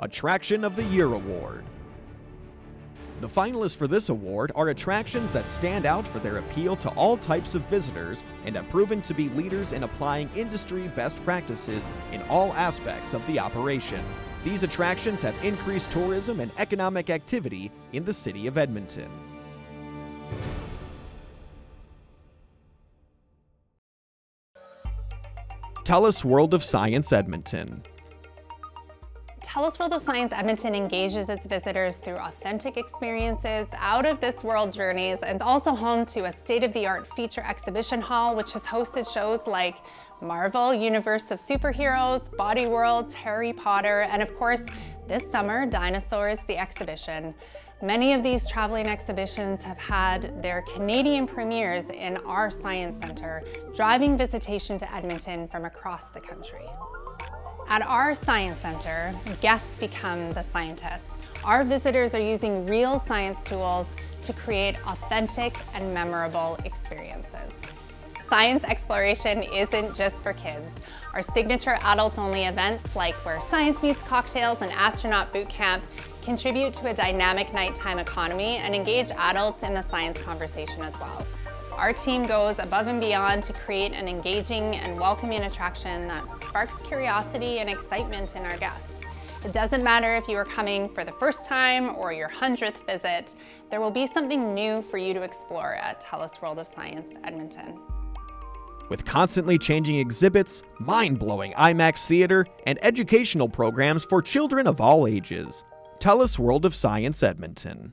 Attraction of the Year Award. The finalists for this award are attractions that stand out for their appeal to all types of visitors and have proven to be leaders in applying industry best practices in all aspects of the operation. These attractions have increased tourism and economic activity in the city of Edmonton. TELUS World of Science Edmonton. TELUS World of Science Edmonton engages its visitors through authentic experiences, out of this world journeys, and also home to a state-of-the-art feature exhibition hall, which has hosted shows like Marvel, Universe of Superheroes, Body Worlds, Harry Potter, and of course, this summer, Dinosaurs, the exhibition. Many of these traveling exhibitions have had their Canadian premieres in our Science Centre, driving visitation to Edmonton from across the country. At our Science Centre, guests become the scientists. Our visitors are using real science tools to create authentic and memorable experiences. Science exploration isn't just for kids. Our signature adult-only events like where science meets cocktails and astronaut boot camp contribute to a dynamic nighttime economy and engage adults in the science conversation as well. Our team goes above and beyond to create an engaging and welcoming attraction that sparks curiosity and excitement in our guests. It doesn't matter if you are coming for the first time or your 100th visit, there will be something new for you to explore at TELUS World of Science Edmonton. With constantly changing exhibits, mind blowing IMAX theater, and educational programs for children of all ages. TELUS World of Science Edmonton.